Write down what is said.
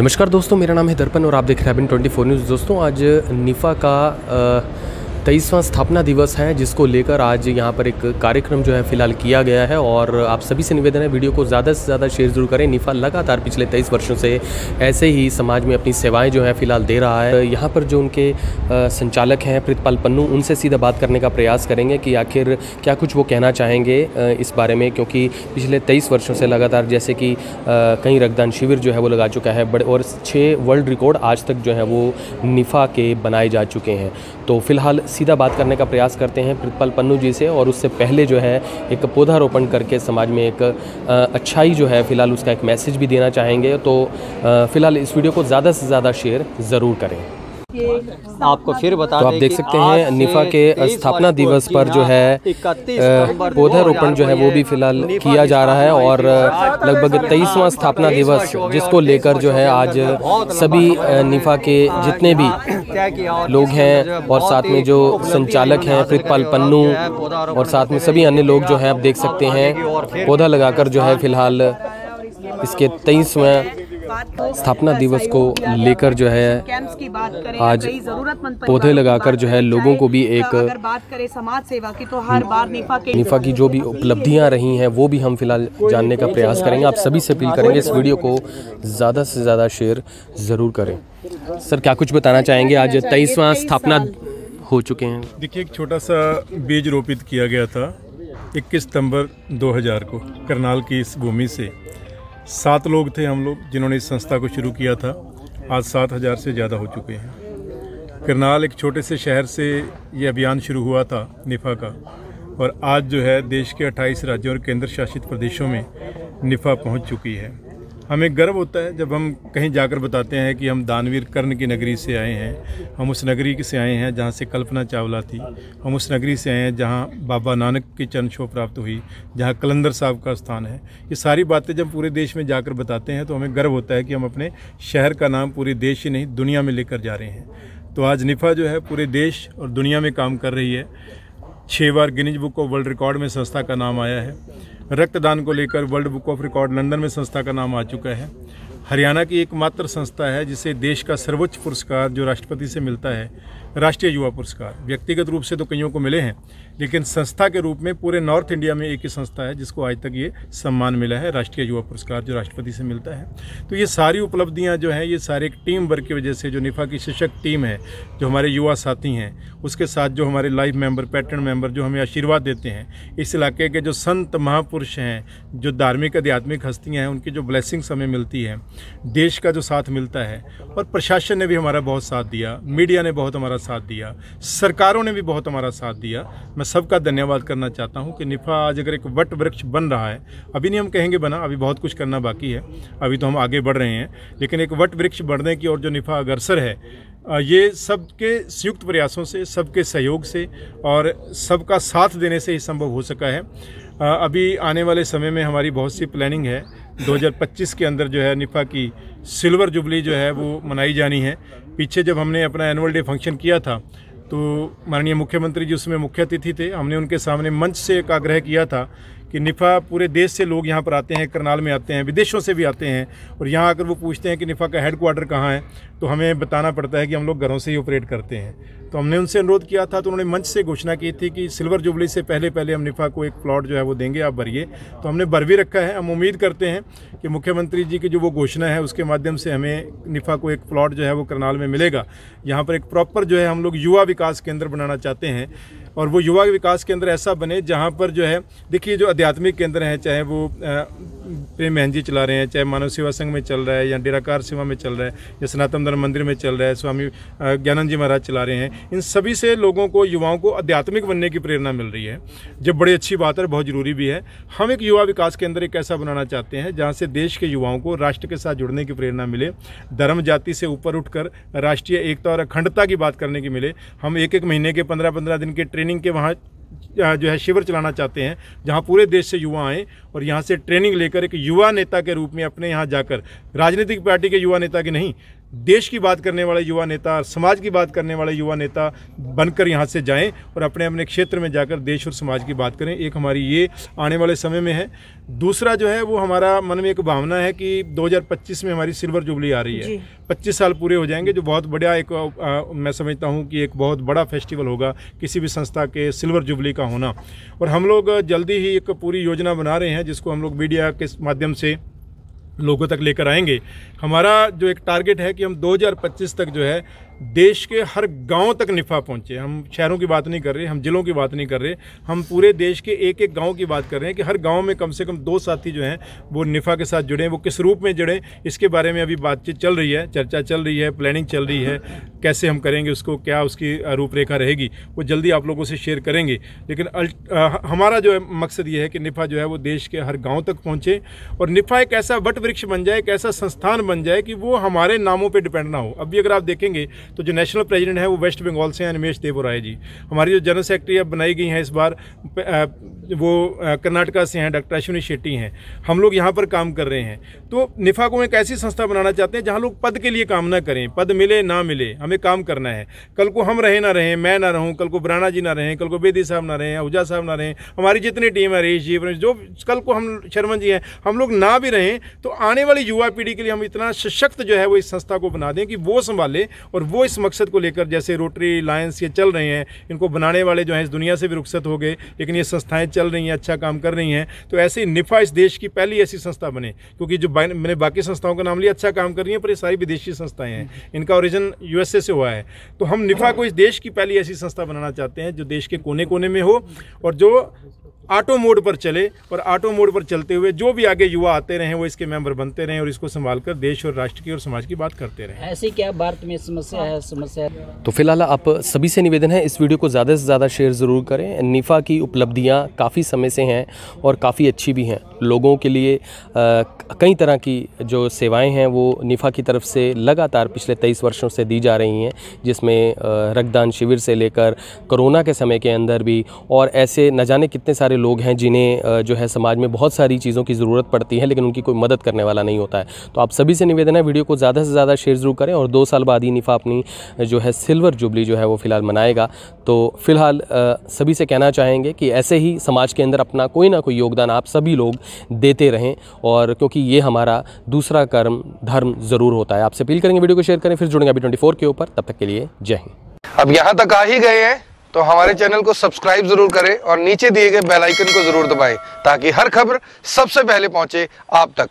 नमस्कार दोस्तों, मेरा नाम है दर्पण और आप देख रहे हैं ट्वेंटी फोर न्यूज़ दोस्तों, आज निफ़ा का तेईसवां स्थापना दिवस है, जिसको लेकर आज यहाँ पर एक कार्यक्रम जो है फ़िलहाल किया गया है और आप सभी से निवेदन है वीडियो को ज़्यादा से ज़्यादा शेयर ज़रूर करें। निफ़ा लगातार पिछले तेईस वर्षों से ऐसे ही समाज में अपनी सेवाएँ जो है फ़िलहाल दे रहा है। यहाँ पर जो उनके संचालक हैं प्रितपाल पन्नू, उनसे सीधा बात करने का प्रयास करेंगे कि आखिर क्या कुछ वो कहना चाहेंगे इस बारे में, क्योंकि पिछले तेईस वर्षों से लगातार जैसे कि कई रक्तदान शिविर जो है वो लगा चुका है, बड़े और छः वर्ल्ड रिकॉर्ड आज तक जो है वो निफ़ा के बनाए जा चुके हैं। तो फ़िलहाल सीधा बात करने का प्रयास करते हैं प्रतिपल पन्नू जी से और उससे पहले जो है एक पौधारोपण करके समाज में एक अच्छाई जो है फ़िलहाल उसका एक मैसेज भी देना चाहेंगे। तो फ़िलहाल इस वीडियो को ज़्यादा से ज़्यादा शेयर ज़रूर करें। आपको फिर बता तो आप देख सकते हैं निफा के स्थापना दिवस पर जो है पौधारोपण जो है वो भी फ़िलहाल किया जा रहा है और लगभग तेईसवां स्थापना दिवस जिसको लेकर जो है आज सभी निफा के जितने भी लोग हैं और साथ में जो संचालक हैं प्रितपाल पन्नू और साथ में सभी अन्य लोग जो हैं आप देख सकते हैं पौधा लगाकर जो है फ़िलहाल इसके तेईसवें स्थापना दिवस को लेकर जो है आज पौधे लगाकर जो है लोगों को भी एक बात करें समाज सेवा की तो हर बार निफा के निफा की जो भी उपलब्धियाँ रही हैं, वो भी हम फ़िलहाल जानने का प्रयास करेंगे। आप सभी से अपील करेंगे, इस वीडियो को ज़्यादा से ज़्यादा शेयर ज़रूर करें। सर, क्या कुछ बताना चाहेंगे? आज तेईसवां स्थापना हो चुके हैं। देखिए, एक छोटा सा बीज रोपित किया गया था 21 सितंबर 2000 को, करनाल की इस भूमि से। सात लोग थे हम लोग जिन्होंने इस संस्था को शुरू किया था। आज सात हज़ार से ज़्यादा हो चुके हैं। करनाल एक छोटे से शहर से ये अभियान शुरू हुआ था निफ़ा का और आज जो है देश के 28 राज्यों और केंद्र शासित प्रदेशों में निफ़ा पहुँच चुकी है। हमें गर्व होता है जब हम कहीं जाकर बताते हैं कि हम दानवीर कर्ण की नगरी से आए हैं। हम उस नगरी से आए हैं जहाँ से कल्पना चावला थी। हम उस नगरी से आए हैं जहाँ बाबा नानक की चरण छो प्राप्त हुई, जहाँ कलंदर साहब का स्थान है। ये सारी बातें जब पूरे देश में जाकर बताते हैं तो हमें गर्व होता है कि हम अपने शहर का नाम पूरे देश ही नहीं, दुनिया में लेकर जा रहे हैं। तो आज निफ़ा जो है पूरे देश और दुनिया में काम कर रही है। छः बार Guinness book of world record में संस्था का नाम आया है। रक्तदान को लेकर world book of record London में संस्था का नाम आ चुका है। हरियाणा की एकमात्र संस्था है जिसे देश का सर्वोच्च पुरस्कार जो राष्ट्रपति से मिलता है राष्ट्रीय युवा पुरस्कार। व्यक्तिगत रूप से तो कईयों को मिले हैं, लेकिन संस्था के रूप में पूरे नॉर्थ इंडिया में एक ही संस्था है, जिसको आज तक ये सम्मान मिला है, राष्ट्रीय युवा पुरस्कार जो राष्ट्रपति से मिलता है। तो ये सारी उपलब्धियाँ जो हैं, ये सारे एक टीम वर्क की वजह से जो निफा की सशक्त टीम है, जो हमारे युवा साथी हैं, उसके साथ जो हमारे लाइफ मेंबर, पैटर्न मेंबर जो हमें आशीर्वाद देते हैं, इस इलाके के जो संत महापुरुष हैं, जो धार्मिक, आध्यात्मिक हस्तियाँ हैं, उनकी जो ब्लेसिंग्स हमें मिलती है, देश का जो साथ मिलता है, और प्रशासन ने भी हमारा बहुत साथ दिया मीडिया ने बहुत हमारा साथ दिया। सरकारों ने भी बहुत हमारा साथ दिया। मैं सबका धन्यवाद करना चाहता हूँ कि निफा आज अगर एक वट वृक्ष बन रहा है, अभी नहीं हम कहेंगे बना, अभी बहुत कुछ करना बाकी है। अभी तो हम आगे बढ़ रहे हैं, लेकिन एक वट वृक्ष बढ़ने की और जो निफा अग्रसर है ये सबके संयुक्त प्रयासों से, सबके सहयोग से और सबका साथ देने से ही संभव हो सका है। अभी आने वाले समय में हमारी बहुत सी प्लानिंग है। 2025 के अंदर जो है निफा की सिल्वर जुबली जो है वो मनाई जानी है। पीछे जब हमने अपना एनुअल डे फ़ंक्शन किया था तो माननीय मुख्यमंत्री जी उसमें मुख्य अतिथि थे। हमने उनके सामने मंच से एक आग्रह किया था कि निफ़ा पूरे देश से लोग यहाँ पर आते हैं, करनाल में आते हैं, विदेशों से भी आते हैं और यहाँ आकर वो पूछते हैं कि निफ़ा का हेड क्वार्टर कहाँ है तो हमें बताना पड़ता है कि हम लोग घरों से ही ऑपरेट करते हैं। तो हमने उनसे अनुरोध किया था तो उन्होंने मंच से घोषणा की थी कि सिल्वर जुबली से पहले पहले हम निफ़ा को एक प्लॉट जो है वो देंगे, आप भरिए। तो हमने भर भी रखा है। हम उम्मीद करते हैं कि मुख्यमंत्री जी की जो वो घोषणा है, उसके माध्यम से हमें निफ़ा को एक प्लॉट जो है वो करनाल में मिलेगा। यहाँ पर एक प्रॉपर जो है हम लोग युवा विकास केंद्र बनाना चाहते हैं। और वो युवा विकास केंद्र ऐसा बने जहाँ पर जो है, देखिए, जो आध्यात्मिक केंद्र हैं, चाहे वो प्रेम बहन जी चला रहे हैं, चाहे मानव सेवा संघ में चल रहा है या डेराकार सेवा में चल रहा है, या सनातन धर्म मंदिर में चल रहा है, स्वामी ज्ञानंद जी महाराज चला रहे हैं, इन सभी से लोगों को, युवाओं को आध्यात्मिक बनने की प्रेरणा मिल रही है। जब बड़ी अच्छी बात है बहुत ज़रूरी भी है, हम एक युवा विकास केंद्र एक ऐसा बनाना चाहते हैं, जहाँ से देश के युवाओं को राष्ट्र के साथ जुड़ने की प्रेरणा मिले, धर्म जाति से ऊपर उठकर राष्ट्रीय एकता और अखंडता की बात करने की मिले। हम एक एक महीने के पंद्रह पंद्रह दिन के ट्रेनिंग के वहाँ जो है शिविर चलाना चाहते हैं, जहाँ पूरे देश से युवा आएँ और यहाँ से ट्रेनिंग लेकर एक युवा नेता के रूप में अपने यहाँ जाकर, राजनीतिक पार्टी के युवा नेता के नहीं देश की बात करने वाले युवा नेता समाज की बात करने वाले युवा नेता बनकर यहाँ से जाएँ और अपने अपने क्षेत्र में जाकर देश और समाज की बात करें। एक हमारी ये आने वाले समय में है। दूसरा जो है वो हमारा मन में एक भावना है कि 2025 में हमारी सिल्वर जुबली आ रही है। 25 साल पूरे हो जाएँगे जो बहुत बढ़िया एक आ, मैं समझता हूँ कि एक बहुत बड़ा फेस्टिवल होगा किसी भी संस्था के सिल्वर जुबली का होना। और हम लोग जल्दी ही एक पूरी योजना बना रहे हैं जिसको हम लोग मीडिया के माध्यम से लोगों तक लेकर आएँगे। हमारा जो एक टारगेट है कि हम 2025 तक जो है, देश के हर गाँव तक निफा पहुँचे। हम शहरों की बात नहीं कर रहे, हम जिलों की बात नहीं कर रहे, हम पूरे देश के एक एक गाँव की बात कर रहे हैं कि हर गाँव में कम से कम दो साथी जो हैं, वो निफा के साथ जुड़े वो किस रूप में जुड़े इसके बारे में अभी बातचीत चल रही है, चर्चा चल रही है प्लानिंग चल रही है। कैसे हम करेंगे, उसको क्या उसकी रूपरेखा रहेगी, वो जल्दी आप लोगों से शेयर करेंगे। लेकिन हमारा जो है, मकसद ये है कि निफा जो है, वो देश के हर गाँव तक पहुँचे और निफा एक ऐसा वट वृक्ष बन जाए, एक ऐसा संस्थान बन जाए कि वो हमारे नामों पर डिपेंड ना हो। अभी अगर आप देखेंगे तो जो नेशनल प्रेजिडेंट है, वो वेस्ट बंगाल से हैं अनिमेश देवराय जी। हमारी जो जनरल सेक्रेटरी अब बनाई गई हैं इस बार वो कर्नाटका से हैं, डॉक्टर अश्विनी शेट्टी हैं। हम लोग यहाँ पर काम कर रहे हैं। तो निफा को एक ऐसी संस्था बनाना चाहते हैं, जहाँ लोग पद के लिए काम ना करें, पद मिले, ना मिले। हमें काम करना है। कल को हम रहे ना रहें, मैं ना रहूँ, कल को ब्राना जी ना रहें, कल को बेदी साहब ना रहें आहूजा साहब ना रहें, हमारी जितनी टीम है रेश जी जो कल को हम, शर्मन जी हैं, हम लोग ना भी रहें तो आने वाली युवा पीढ़ी के लिए हम इतना सशक्त जो है वो इस संस्था को बना दें कि वो संभाले और वो इस मकसद को लेकर जैसे रोटरी लायंस ये चल रहे हैं, इनको बनाने वाले जो हैं इस दुनिया से भी रुखसत हो गए, लेकिन ये संस्थाएँ चल रही हैं अच्छा काम कर रही हैं तो ऐसे निफ़ा इस देश की पहली ऐसी संस्था बने, क्योंकि जो मैंने बाकी संस्थाओं का नाम लिया अच्छा काम कर रही हैं, पर ये सारी विदेशी संस्थाएँ हैं। इनका ओरिजिन यूएसए से हुआ है। तो हम निफ़ा को इस देश की पहली ऐसी संस्था बनाना चाहते हैं जो देश के कोने कोने में हो और जो ऑटो मोड पर चले और ऑटो मोड पर चलते हुए जो भी आगे युवा आते रहे वो इसके मेंबर बनते रहे और इसको संभाल कर देश और राष्ट्र की और समाज की बात करते रहे। ऐसी क्या भारत में समस्या है समस्या है? तो फ़िलहाल आप सभी से निवेदन है इस वीडियो को ज़्यादा से ज़्यादा शेयर ज़रूर करें। निफ़ा की उपलब्धियाँ काफ़ी समय से हैं और काफ़ी अच्छी भी हैं। लोगों के लिए कई तरह की जो सेवाएँ हैं वो निफ़ा की तरफ़ से लगातार पिछले तेईस वर्षों से दी जा रही हैं जिसमें रक्तदान शिविर से लेकर कोरोना के समय के अंदर भी और ऐसे न जाने कितने सारे लोग हैं जिन्हें जो है समाज में बहुत सारी चीज़ों की ज़रूरत पड़ती है, लेकिन उनकी कोई मदद करने वाला नहीं होता है। तो आप सभी से निवेदन है, वीडियो को ज़्यादा से ज़्यादा शेयर ज़रूर करें और दो साल बाद ही निफ़ा अपनी जो है सिल्वर जुबली जो है वो फ़िलहाल मनाएगा। तो फ़िलहाल सभी से कहना चाहेंगे कि ऐसे ही समाज के अंदर अपना कोई ना कोई योगदान आप सभी लोग देते रहें और क्योंकि ये हमारा दूसरा कर्म, धर्म ज़रूर होता है। आपसे अपील करेंगे, वीडियो को शेयर करें, फिर जुड़ेंगे अभी ट्वेंटी के ऊपर। तब तक के लिए जय हिंद। अब यहाँ तक आ ही गए हैं। तो हमारे चैनल को सब्सक्राइब ज़रूर करें और नीचे दिए गए बेल आइकन को ज़रूर दबाएँ ताकि हर खबर सबसे पहले पहुँचे आप तक।